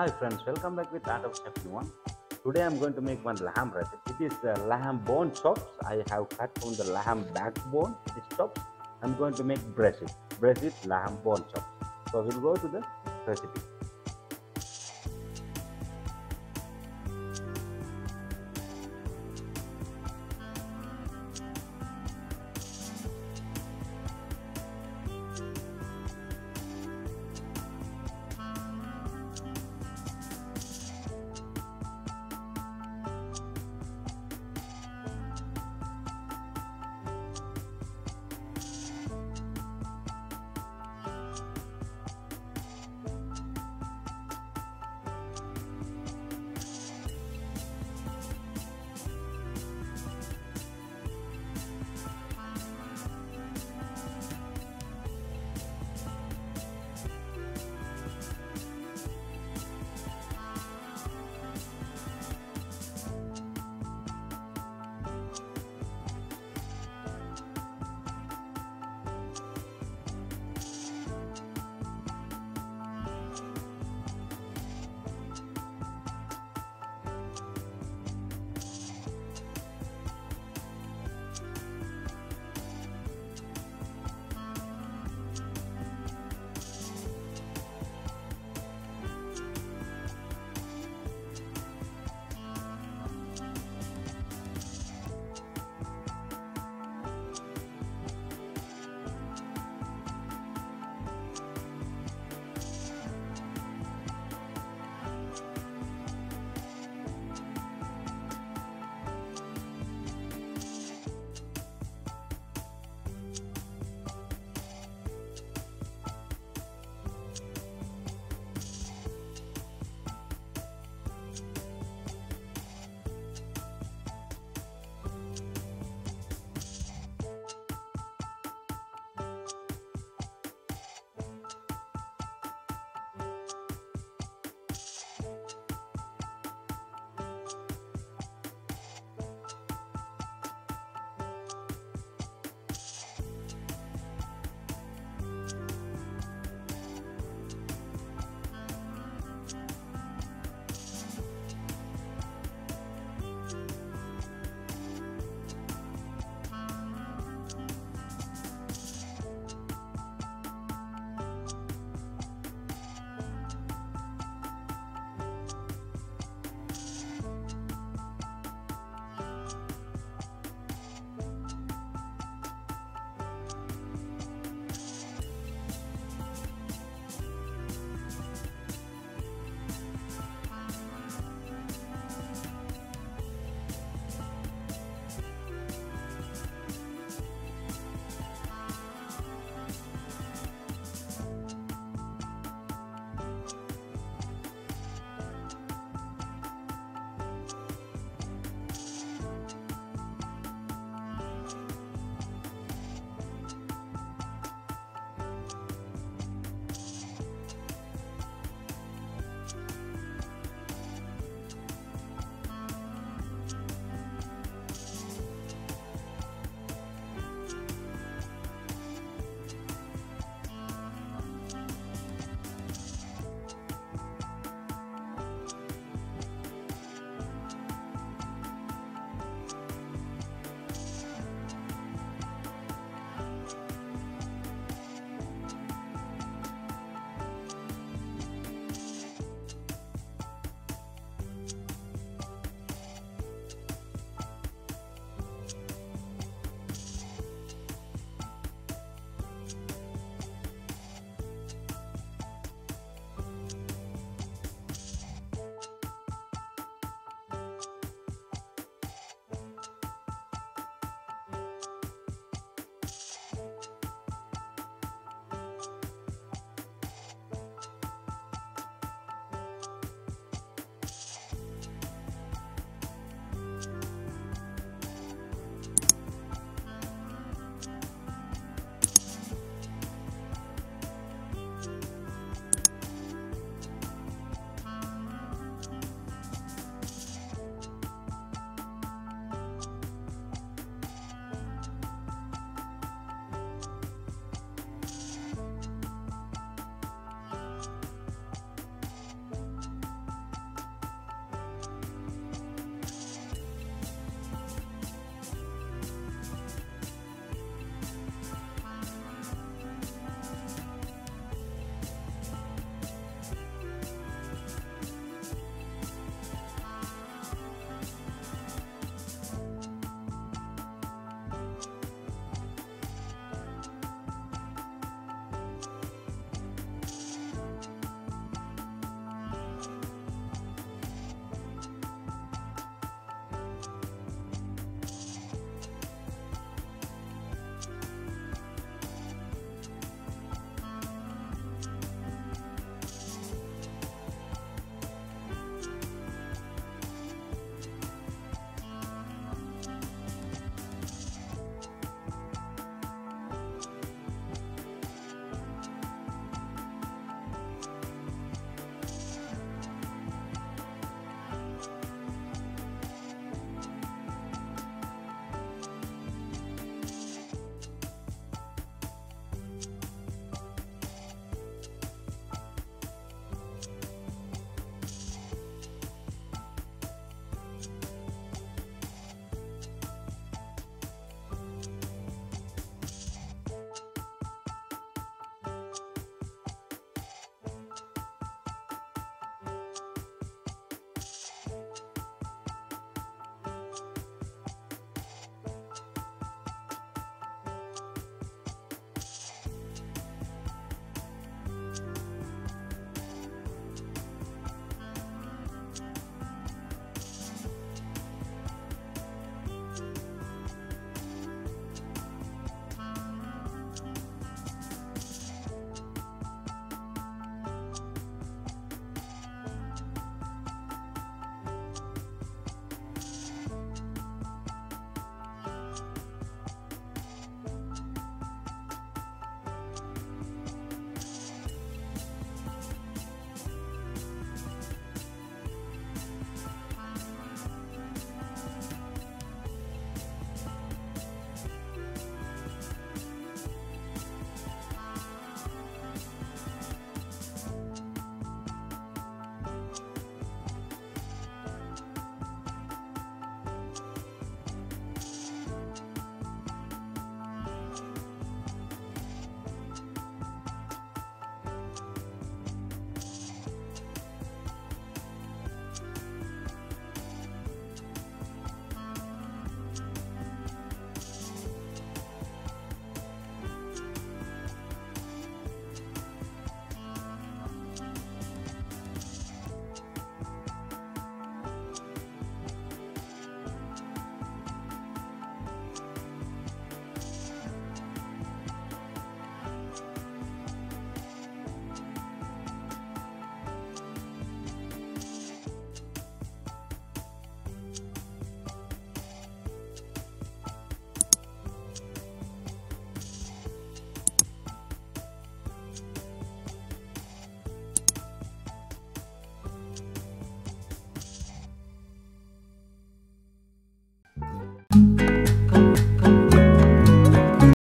Hi friends, welcome back with Art of Chef Nuwan. Today I'm going to make one lamb recipe. It is uh, lamb bone chops. I have cut from the lamb backbone. It chops. I'm going to make braise it. Braised lamb bone chops. So we'll go to the recipe.